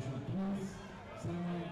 Commission,